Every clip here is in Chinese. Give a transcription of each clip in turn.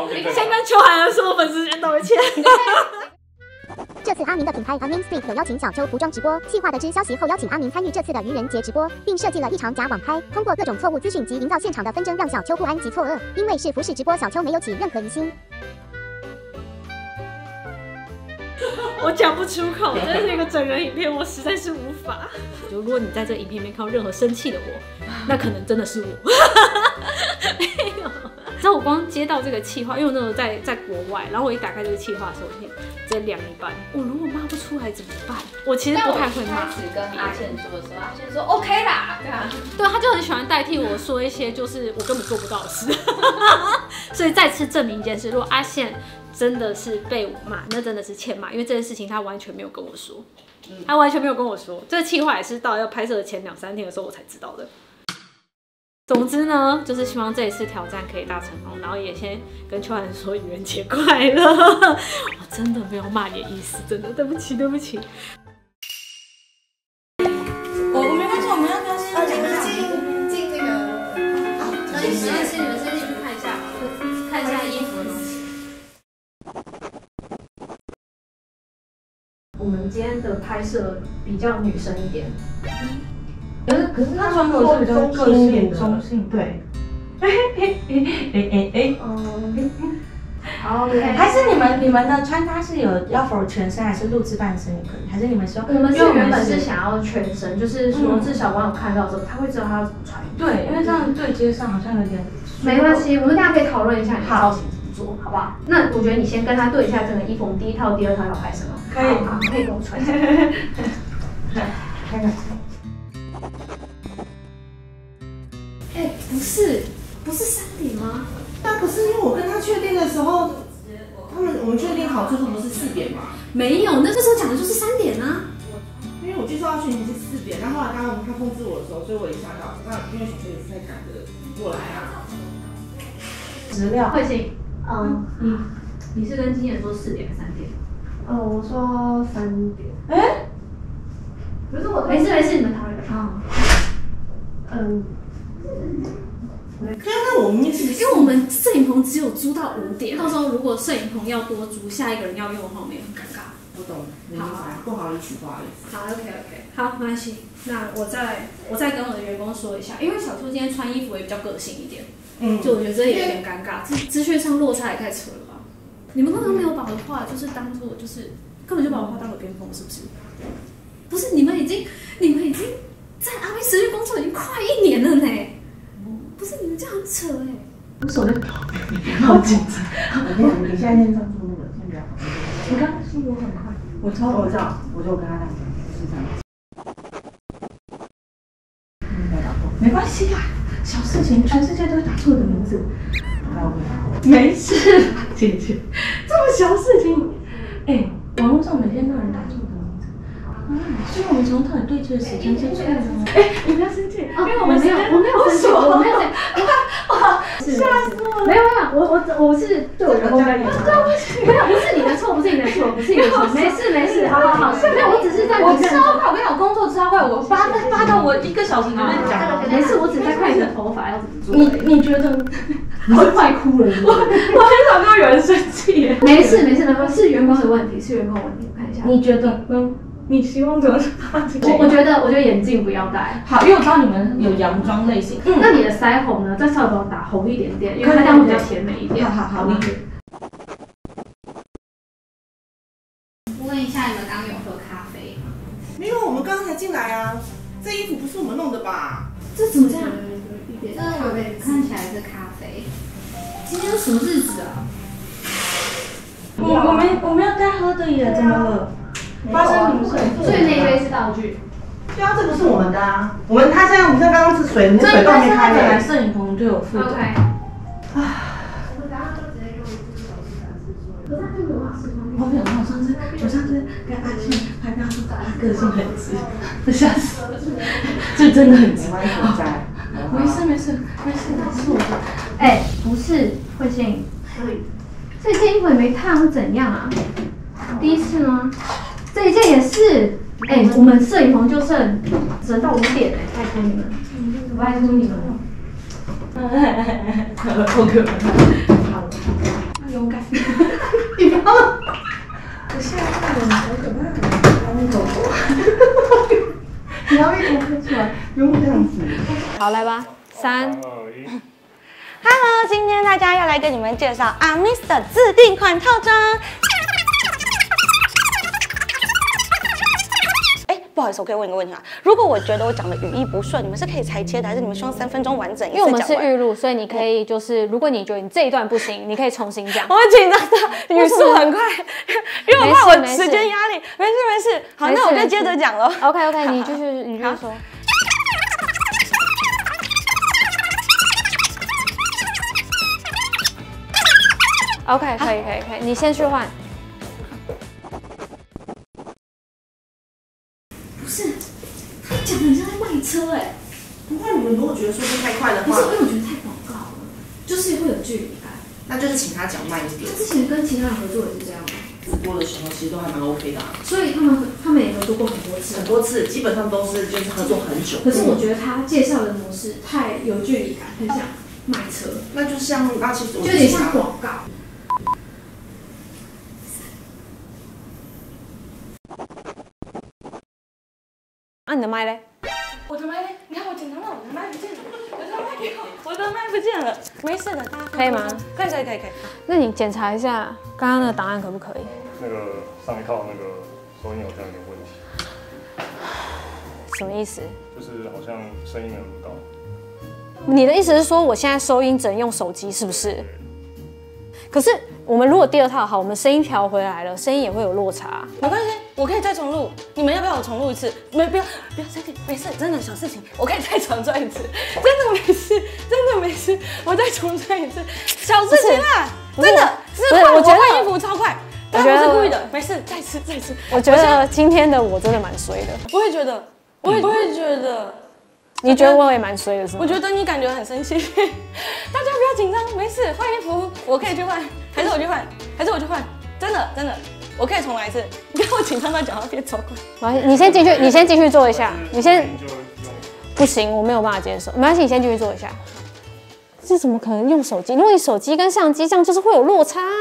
好，OK，对先跟秋涵的所有粉丝先道个歉。这次阿明的品牌 A Min Street 有邀请小秋服装直播，计划得知消息后邀请阿明参与这次的愚人节直播，并设计了一场假网拍，通过各种错误资讯及营造现场的纷争，让小秋不安及错愕。因为是服饰直播，小秋没有起任何疑心。我讲不出口，这是一个整人影片，我实在是无法。就如果你在这影片里面看到任何生气的我，那可能真的是我。没有。知道我光接到这个气话，因为我那时候在在国外，然后我一打开这个气话的时候，我天，直接凉一半。我如果骂不出来怎么办？我其实不太会骂开。始跟阿倩说的时候，阿倩说 OK 啦，对啊，对，他就很喜欢代替我说一些就是我根本做不到的事，所以再次证明一件事：如果阿宪真的是被我骂，那真的是欠骂，因为这件事情他完全没有跟我说，他完全没有跟我说，这个气话也是到要拍摄的前两三天的时候我才知道的。总之呢，就是希望这一次挑战可以大成功，然后也先跟秋涵说愚人节快乐。我真的没有骂你的意思，真的对不起，对不起。我我没关系，我们要不要先讲一下？进那个，那你们先你们先进去看一下，看一下衣服。我们今天的拍摄比较女生一点，可是可是他穿的是比较个性中性，对。哎哎哎哎好哎，还是你们你们的穿搭是有要否全身，还是露置半身也可以？还是你们说？我们是原本是想要全身，就是说嗯至少网友看到之后，他会知道他要怎么穿。对，因为这样对接上好像有点没关系，我们大家可以讨论一下你的造型怎么做，好不好？那我觉得你先跟他对一下这个衣服，我们第一套、第二套要拍什么？可以可以跟我穿一下。开始。是，不是三点吗？那可是因为我跟他确定的时候，他们我们确定好最后不是四点吗？没有，那个时候讲的就是三点啊。因为我接收到讯息是四点，但后来刚刚他通知我的时候，所以我也吓到。那因为小学也是在赶着过来啊。资料慧心，嗯，你你是跟经纪人说四点还是三点？哦，我说三点。哎，可是我没事没事，你们讨论啊。嗯，对啊，那我明明是因为我们摄影棚只有租到五点，到时候如果摄影棚要多租，下一个人要用的话，我们也很尴尬。我懂，明白，不好意思，不好意思。好，OK OK，好，没关系。那我再我再跟我的员工说一下，因为小兔今天穿衣服也比较个性一点，嗯，就我觉得这也有点尴尬，资资讯上落差也太扯了吧？你们刚刚没有把我的话就是当做就是根本就把我话当耳边风，是不是？不是，你们已经你们已经在阿威持续工作已经快一年了呢。扯哎、我手在抖，好紧张。我跟你讲，你现在先专注那个，先不要。你刚刚说我很快，我超我知道，我就跟他讲，就是这样。没关系啦，小事情，全世界都会打错我的名字。没事啦，姐姐，这么小事情，哎、网络上每天都有人打错所以我们从到底对接的时间是错的吗？哎、你不要生气，因为我们没有，我没有生气，我没有生气。是吓死我了！没有没有，我我我是对我员工跟你说，没有，不是你的错，不是你的错，不是你的错，没事没事，好好好，没有，我只是在我你认超快，我跟你讲，我工作超快，我发发到我一个小时里面讲。没事，我只是在看你的头发要怎么做。你你觉得？你会快哭了，我我很少跟有人生气耶。没事没事没事，是员工的问题，是员工的问题，我看一下。你觉得呢？你希望怎么发这我我觉得我觉得眼镜不要戴。好，因为我知道你们有洋装类型。嗯，那你的腮红呢？再稍微帮我打红一点点，因为它这样比较甜美一点。好好好，理解。问一下你们刚刚有喝咖啡吗？没有，我们刚才进来啊，这衣服不是我们弄的吧？这怎么这样？这我看起来是咖啡。今天是什么日子啊？我我们我们要该喝的耶，怎么了？发生什么事？所以那一杯是道具。对啊，这不是我们的啊。我们他现在我们在刚刚是水，那水都没开本来嘞。摄影棚就有负责。OK。我没有，我上次我上次跟阿庆拍照说他个性很直，这吓死了，这真的很直。没事没事没事，是我的。哎，不是，慧心，这件衣服也没烫是怎样啊？第一次吗？这一件也是。哎，我们摄影棚就剩只能到五点哎，拜托你们，拜托你们。好可怕。勇敢，你不要，我吓到了，好可怕，还没走过，你要一头喷出来，不用这样子。好，来吧，三，Hello，今天大家要来跟你们介绍 Amis 的自定款套装。不好意思，我可以问一个问题吗？如果我觉得我讲的语义不顺，你们是可以裁切的，还是你们希望三分钟完整一因为我们？是预录，所以你可以就是，如果你觉得你这一段不行，你可以重新讲。我很紧张的，语速很快，因为我怕我时间压力。没事没事，好，那我就接着讲了。OK OK，你继续，你继续说。OK，可以可以可以，你先去换。他讲的很像在卖车哎，不过你们如果觉得速度太快的不是，因话，为我觉得太广告了，就是会有距离感。那就是请他讲慢一点他。之前跟其他人合作也是这样吗？直播的时候其实都还蛮 OK 的、啊，所以他们他们也合作过很多次很。多次基本上都是就是合作很久。可是我觉得他介绍的模式太有距离感，很像卖车，那就像那其实有点像广告。啊，你的麦嘞？我的麦嘞？你看我紧张了我的麦不见了，我的麦给我，我的麦不见了。没事的，大家可以吗？可以可以可以可以。那你检查一下刚刚那个档案可不可以？那个上一套那个收音好像有点问题，什么意思？就是好像声音没有录到。你的意思是说我现在收音只能用手机，是不是？可是我们如果第二套好，我们声音调回来了，声音也会有落差。没关系，我可以再重录。你们要不要我重录一次？没，不要，不要生气，没事，真的小事情，我可以再重做一次，真的没事，真的没事，我再重做一次，小事情啦，真的不是快，我换衣服超快，但我觉得不是故意的，没事，再吃再吃。我觉得今天的我真的蛮衰的，我也觉得，我也我也觉得，你觉得我也蛮衰的是吗？我觉得你感觉很生气，大家不要紧张，没事，换衣服我可以去换，还是我去换，还是我去换，真的真的，我可以重来一次。你看我紧张到讲话变超快。没关系，你先进去，你先继续做一下，你先不行，我没有办法接受，没关系，你先继续做一下。这怎么可能用手机？因为你手机跟相机这样，就是会有落差啊。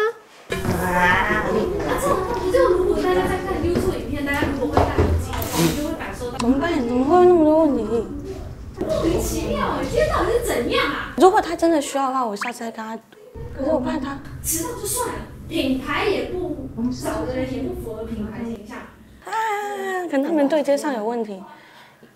这个如果大家在看 YouTube 影片，大家如果会戴耳机的话，你就会感受到怎么办？怎么会有那么多问题？莫名其妙哎，今天到底是怎样啊？如果他真的需要的话，我下次再跟他。可是我怕他，迟到就算了，品牌也不找的人也不符合品牌形象。啊，可能他们对接上有问题。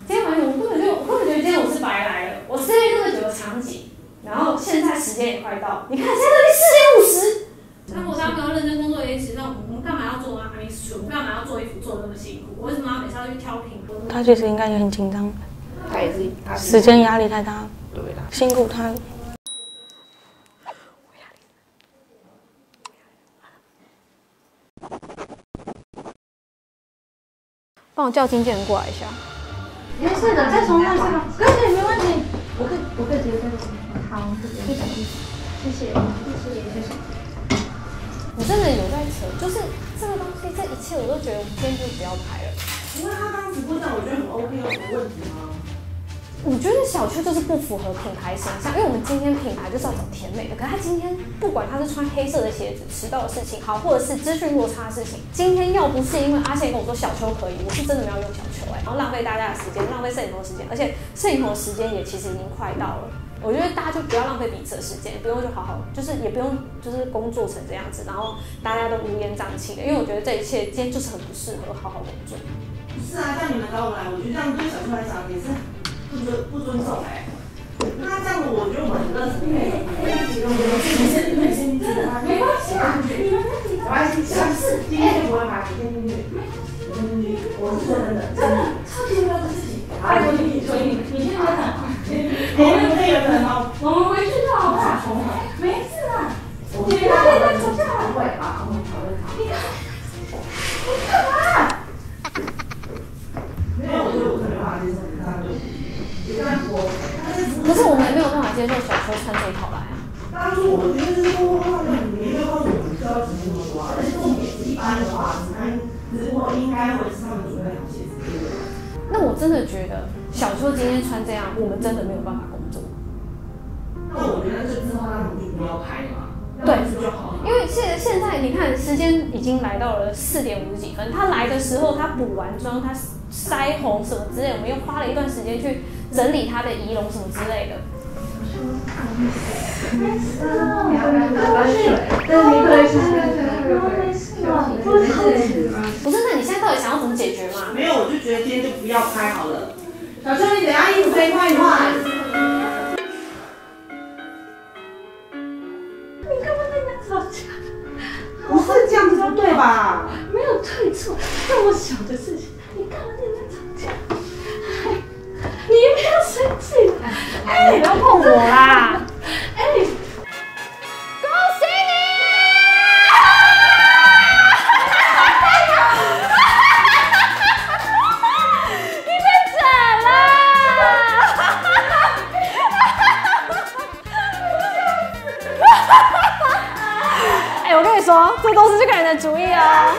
今天晚上我根本就我根本觉得今天我是白来了，我塞那么久的场景，然后现在时间也快到，你看现在都四点五十。那我刚刚认真工作也迟到，我们干嘛要做阿米斯？我们干嘛要做衣服做的那么辛苦？我为什么要每次要去挑品？他其实应该也很紧张，他也是时间压力太大，对的。辛苦他。帮我叫经纪人过来一下。没事的，再重看一次吗？可以，没问题。我可以，我可以直接再重。好，谢谢，谢谢，谢谢，谢谢。我真的有在扯，就是这个东西，这一切我都觉得我今天就不要拍了。因为他刚刚直播这样，我觉得很 OK，有什么问题吗？我觉得小邱就是不符合品牌形象，因为我们今天品牌就是要找甜美的，可是他今天不管他是穿黑色的鞋子、迟到的事情，好，或者是资讯落差的事情，今天要不是因为阿宪跟我说小邱可以，我是真的没有用小邱哎、然后浪费大家的时间，浪费摄影棚的时间，而且摄影棚的时间也其实已经快到了。我觉得大家就不要浪费彼此的时间，不用就好好，就是也不用就是工作成这样子，然后大家都乌烟瘴气的，因为我觉得这一切今天就是很不适合好好工作。是啊，像你们找我来，我觉得这样对小秋来讲也是不遵不尊重哎、那这样子，我觉得我们很热情哎。你先，你先进去，没关系啊，没关系，下次今天就不会发，你先进去，你先进去，我是说真的，真的超级重要的事情。哎，我你所以你你先等等，我们可以有人吗？我们回去就好了，没事啦。我今天他们吵架了，不会吧？接受小邱穿这一套来啊。当初我觉得是说，你没有告诉我们需要执行那么多，而且重点是一般的话，只看直播应该会是他们准备好鞋子对不对？那我真的觉得小邱今天穿这样，我们真的没有办法工作。那我觉得这之后他们就不要拍嘛。对，就好。因为现现在你看时间已经来到了四点五十几分，他来的时候他补完妆，他腮红什么之类，我们又花了一段时间去整理他的仪容什么之类的。不是，那你现在到底想要怎么解决嘛？没有，我就觉得今天就不要拍好了。小秋，你等下衣服可以换一换。你干嘛在那吵架？不是这样子不对吧？没有对错，这么小的事情，你干嘛在那吵架？哎，你不要生气，哎，不要碰我啦！说，这都是这个人的主意哦。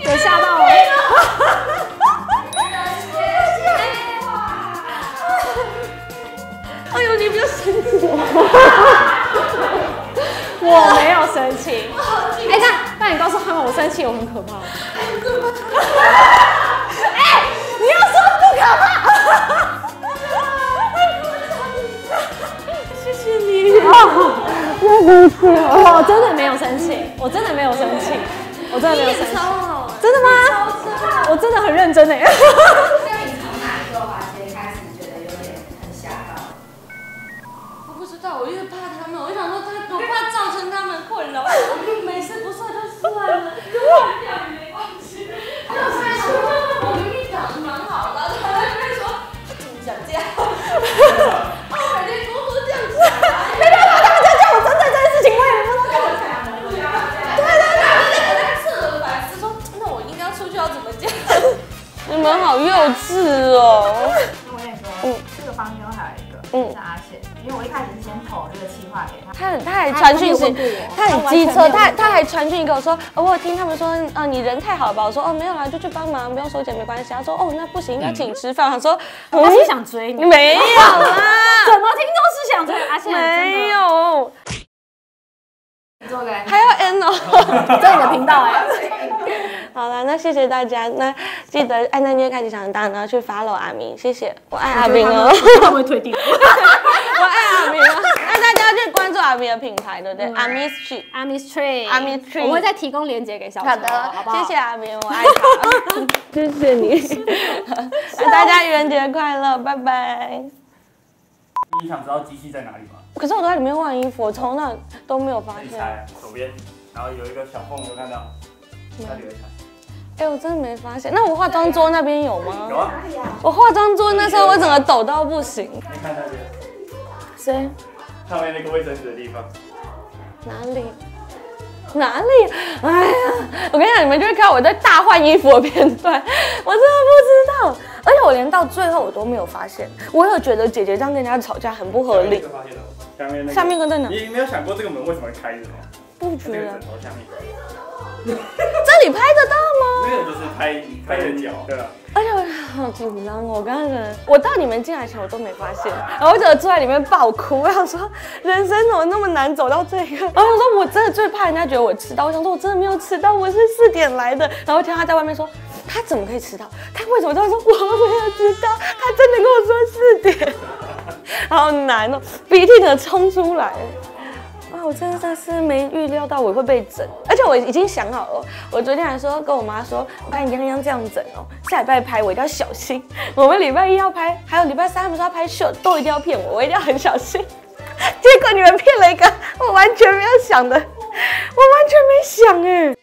有吓到我。哎呦，你不要生气！我没有生气。哎，那那你告诉他们，我生气我很可怕我真的没有生气，我真的没有生气，我真的没有生气。真的吗？我真的很认真哎。那你从哪一个环节开始觉得有点很吓到？我不知道，我越怕他们，我想说他，我怕造成他们困扰。每次，不算就算了，你们好幼稚哦。我跟你说，嗯这个房间还有一个，嗯是阿宪，因为我一开始是先投这个计划给他，他很，他还传讯息，他很机车，他他还传讯给我说，哦，我有听他们说，呃，你人太好了吧？我说，哦，没有啦，就去帮忙，不用收钱，没关系。他说，哦，那不行，要请吃饭。他说，我是想追你，没有啦，怎么听都是想追阿宪，没有，做个还要 N 哦，在你的频道哎。好了，那谢谢大家，那记得按赞、订阅、开启小铃铛，然后去 follow 阿明，谢谢，我爱阿明哦，他会退订。我爱阿明哦，那大家去关注阿明的品牌，对不对？阿明 Tree，阿明 Tree，阿明 Tree，我会再提供链接给小好的，好不好？谢谢阿明，我爱他，谢谢你，那大家愚人节快乐，拜拜。你想知道机器在哪里吗？可是我都在里面换衣服，我从那都没有发现。你猜，左边，然后有一个小缝，有看到？那里有一台。哎、我真的没发现。那我化妆桌那边有吗？有啊。我化妆桌那时候我整个抖到不行。你看那边，谁？上面那个卫生纸的地方。哪里？哪里？哎呀，我跟你讲，你们就会看到我在大换衣服的片段，我真的不知道。而且我连到最后我都没有发现，我有觉得姐姐这样跟人家吵架很不合理。下面那个。下面跟在哪？你没有想过这个门为什么会开着吗？不觉得枕。头下面。这里拍得到吗？那个就是拍拍人脚，对吧？而且我好紧张哦，我刚刚，我到你们进来前我都没发现，然后我就坐在里面爆哭，我想说人生怎么那么难走到这个，然后我说我真的最怕人家觉得我迟到，我想说我真的没有迟到，我是四点来的，然后听他在外面说他怎么可以迟到，他为什么这样说，我没有迟到，他真的跟我说四点，好难哦，鼻涕整个冲出来。真的是没预料到我会被整，而且我已经想好了，我昨天还说跟我妈说，我看洋洋这样整哦，下礼拜拍我一定要小心，我们礼拜一要拍，还有礼拜三他们说要拍秀，都一定要骗我，我一定要很小心。结果你们骗了一个我完全没有想的，我完全没想哎。